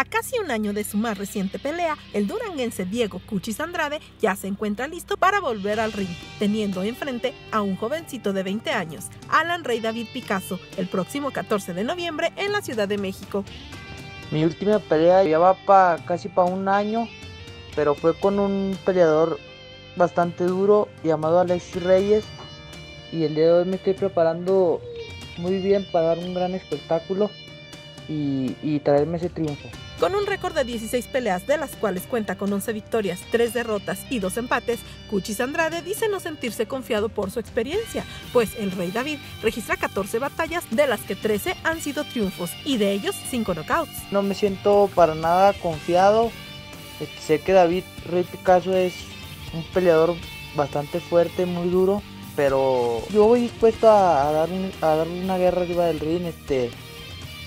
A casi un año de su más reciente pelea, el duranguense Diego Cuchis Andrade ya se encuentra listo para volver al ring, teniendo enfrente a un jovencito de 20 años, Alan Rey David Picasso, el próximo 14 de noviembre en la Ciudad de México. Mi última pelea ya va casi para un año, pero fue con un peleador bastante duro llamado Alexis Reyes y el día de hoy me estoy preparando muy bien para dar un gran espectáculo y, traerme ese triunfo. Con un récord de 16 peleas, de las cuales cuenta con 11 victorias, 3 derrotas y 2 empates, Cuchis Andrade dice no sentirse confiado por su experiencia, pues el Rey David registra 14 batallas, de las que 13 han sido triunfos y de ellos 5 knockouts. No me siento para nada confiado. Sé que David Rey Picasso es un peleador bastante fuerte, muy duro, pero yo voy dispuesto a dar una guerra arriba del ring. Este,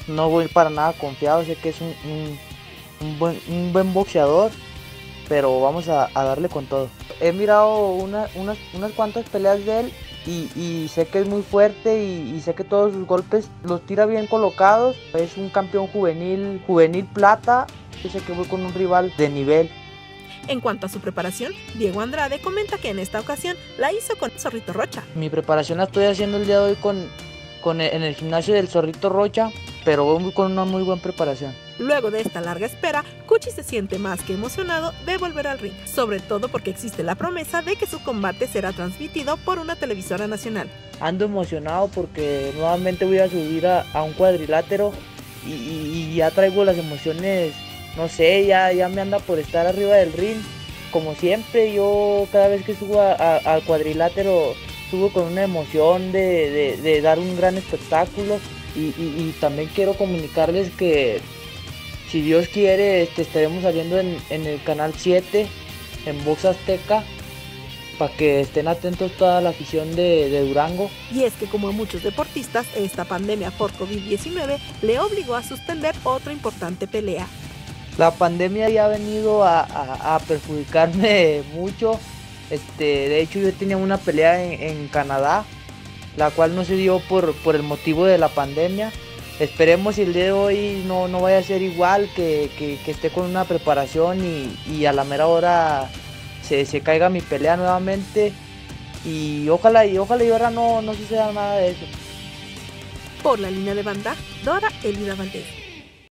no voy para nada confiado, sé que es un, buen, boxeador, pero vamos a, darle con todo. He mirado unas, unas cuantas peleas de él y, sé que es muy fuerte y, sé que todos sus golpes los tira bien colocados. Es un campeón juvenil, juvenil plata. Yo sé que voy con un rival de nivel. En cuanto a su preparación, Diego Andrade comenta que en esta ocasión la hizo con Zorrito Rocha. Mi preparación la estoy haciendo el día de hoy con, con en el gimnasio del Zorrito Rocha pero con una muy buena preparación. Luego de esta larga espera, Cuchi se siente más que emocionado de volver al ring, sobre todo porque existe la promesa de que su combate será transmitido por una televisora nacional. Ando emocionado porque nuevamente voy a subir a, un cuadrilátero y, ya traigo las emociones, no sé, ya, ya me anda por estar arriba del ring. Como siempre, yo cada vez que subo al cuadrilátero subo con una emoción de dar un gran espectáculo y, también quiero comunicarles que si Dios quiere este, estaremos saliendo en, el canal 7 en Box Azteca para que estén atentos toda la afición de, de, Durango. Y es que como a muchos deportistas, esta pandemia por COVID-19 le obligó a suspender otra importante pelea. La pandemia ya ha venido a, perjudicarme mucho. Este, de hecho yo tenía una pelea en Canadá la cual no se dio por, por el motivo de la pandemia. Esperemos si el día de hoy no, no vaya a ser igual, que, esté con una preparación y, a la mera hora se, se, caiga mi pelea nuevamente. Y ojalá y ojalá y ahora no, no suceda nada de eso. Por la línea de banda, Dora Elida Valdez.